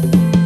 Bye.